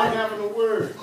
God having a word.